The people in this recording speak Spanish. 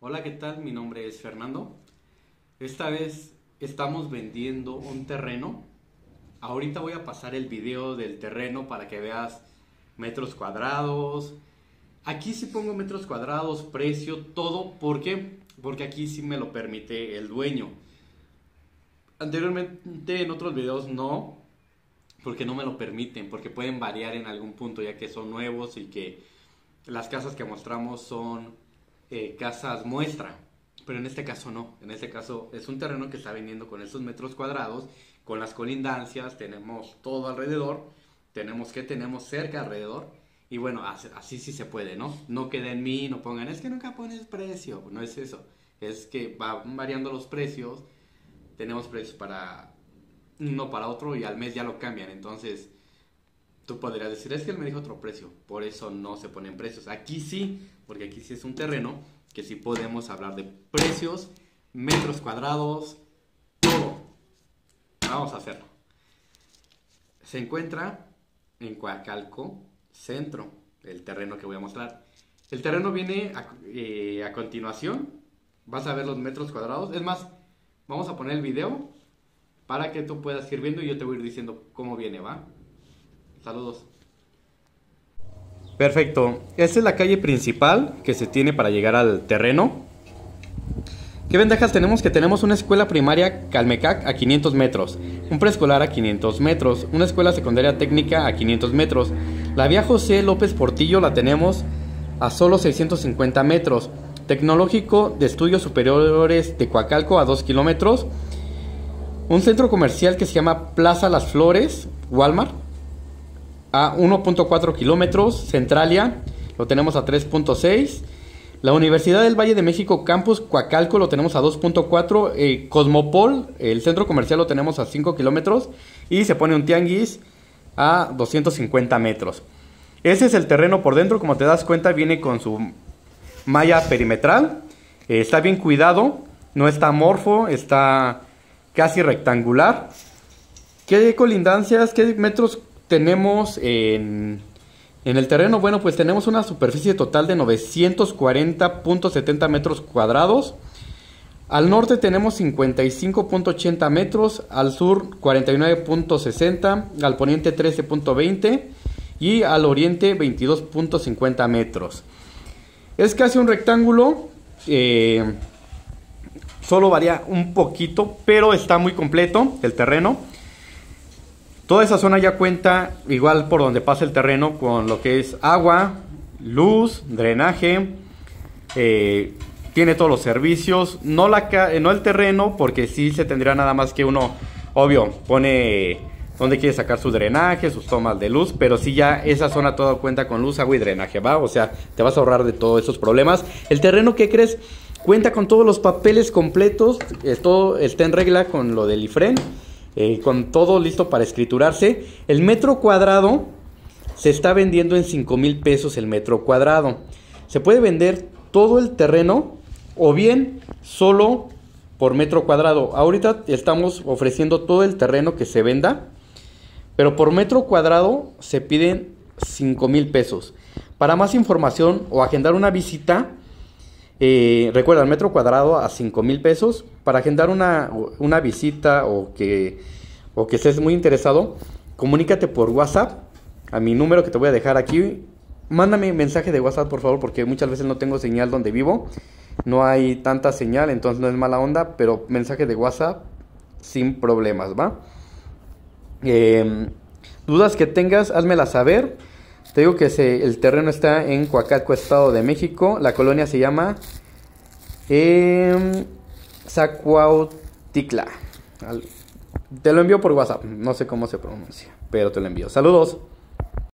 Hola, ¿qué tal? Mi nombre es Fernando. Esta vez estamos vendiendo un terreno. Ahorita voy a pasar el video del terreno para que veas metros cuadrados. Aquí sí pongo metros cuadrados, precio, todo. ¿Por qué? Porque aquí sí me lo permite el dueño. Anteriormente en otros videos no, porque no me lo permiten, porque pueden variar en algún punto ya que son nuevos y que las casas que mostramos son eh, casas muestra. Pero en este caso no, en este caso es un terreno que está vendiendo con esos metros cuadrados, con las colindancias, tenemos todo alrededor, tenemos que tenemos cerca alrededor. Y bueno, así, sí se puede, ¿no? No quede en mí, no pongan, es que nunca pones precio, no es eso. Es que van variando los precios, tenemos precios para uno para otro y al mes ya lo cambian. Entonces, tú podrías decir, es que él me dijo otro precio, por eso no se ponen precios. Aquí sí, porque aquí sí es un terreno que sí podemos hablar de precios, metros cuadrados, todo. Vamos a hacerlo. Se encuentra en Coacalco, centro, el terreno que voy a mostrar. El terreno viene a, eh, a continuación, vas a ver los metros cuadrados. Es más, vamos a poner el video para que tú puedas ir viendo y yo te voy a ir diciendo cómo viene, ¿va? Saludos. Perfecto. Esta es la calle principal que se tiene para llegar al terreno. ¿Qué ventajas tenemos? Que tenemos una escuela primaria Calmecac a 500 metros, un preescolar a 500 metros, una escuela secundaria técnica a 500 metros. La vía José López Portillo la tenemos a solo 650 metros. Tecnológico de Estudios Superiores de Coacalco a 2 kilómetros. Un centro comercial que se llama Plaza Las Flores, Walmart, a 1.4 kilómetros. Centralia lo tenemos a 3.6. La Universidad del Valle de México Campus Coacalco lo tenemos a 2.4. Eh, Cosmopol, el centro comercial lo tenemos a 5 kilómetros. Y se pone un tianguis a 250 metros. Ese es el terreno por dentro, como te das cuenta, viene con su malla perimetral. Eh, está bien cuidado, no está amorfo, está casi rectangular. ¿Qué colindancias, qué metros tenemos en, el terreno? Bueno, pues tenemos una superficie total de 940.70 metros cuadrados. Al norte tenemos 55.80 metros, al sur 49.60, al poniente 13.20 y al oriente 22.50 metros. Es casi un rectángulo, eh, solo varía un poquito, pero está muy completo el terreno. Toda esa zona ya cuenta, igual por donde pasa el terreno, con lo que es agua, luz, drenaje, eh, tiene todos los servicios, no, la, eh, no el terreno, porque sí se tendría nada más que uno, obvio, pone donde quiere sacar su drenaje, sus tomas de luz, pero sí ya esa zona toda cuenta con luz, agua y drenaje, ¿va? O sea, te vas a ahorrar de todos esos problemas. El terreno, ¿qué crees? Cuenta con todos los papeles completos, todo está en regla con lo del IFREN, eh, con todo listo para escriturarse. El metro cuadrado se está vendiendo en 5 mil pesos el metro cuadrado. Se puede vender todo el terreno o bien solo por metro cuadrado. Ahorita estamos ofreciendo todo el terreno que se venda, pero por metro cuadrado se piden 5 mil pesos. Para más información o agendar una visita, eh, recuerda, el metro cuadrado a 5 mil pesos. Para agendar una, una visita o que, o que estés muy interesado, comunícate por WhatsApp a mi número que te voy a dejar aquí. Mándame mensaje de WhatsApp, por favor, porque muchas veces no tengo señal donde vivo no hay tanta señal, entonces no es mala onda, pero mensaje de WhatsApp sin problemas, ¿va? Em, dudas que tengas, házmela saber. Te digo que el terreno está en Coacalco, Estado de México. La colonia se llama eh, Zacuauticla. Te lo envío por WhatsApp. No sé cómo se pronuncia, pero te lo envío. Saludos.